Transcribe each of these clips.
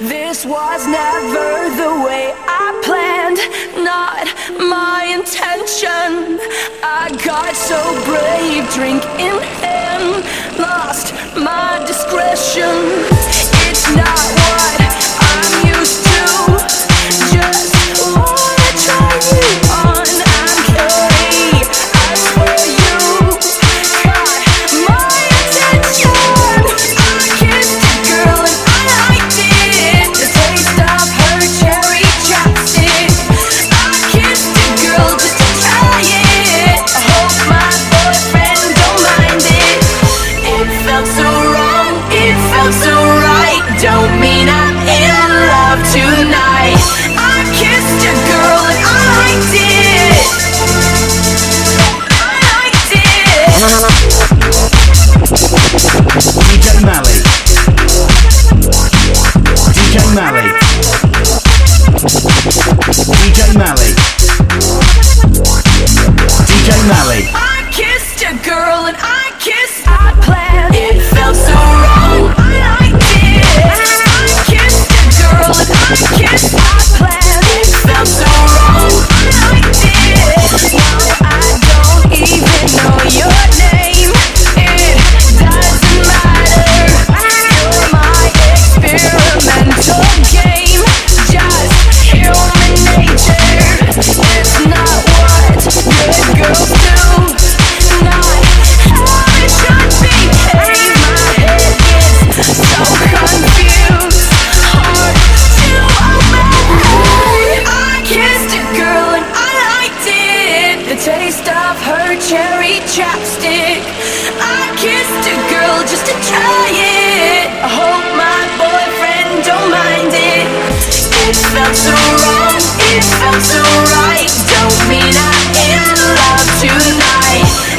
This was never the way I planned, not my intention. I got so brave, drink in hand, lost my discretion. It's not what I'm chapstick. I kissed a girl just to try it. I hope my boyfriend don't mind it. It felt so wrong, it felt so right. Don't mean I am love tonight.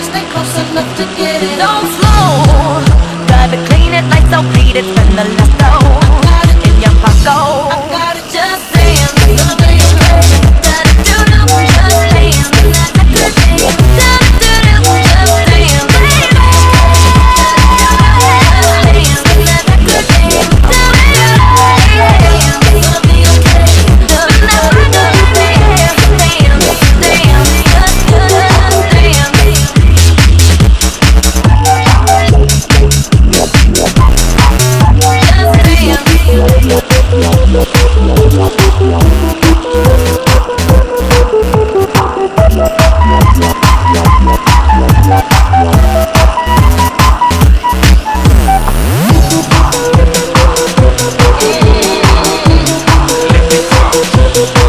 just ain't close enough to get it on slow Drive it clean, it lights I'll beat it, spend the last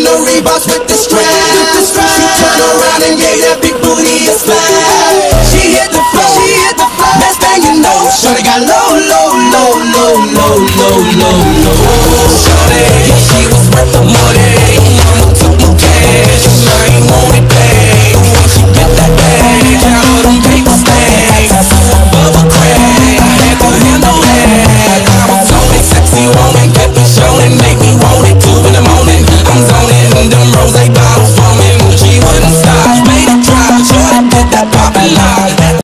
in the Reeboks with the strap. She turned around and gave that big booty a slap. She hit the floor, she hit the floor. Best thing you know, Shorty got low, low, low, low, low, low, low, low. Shorty.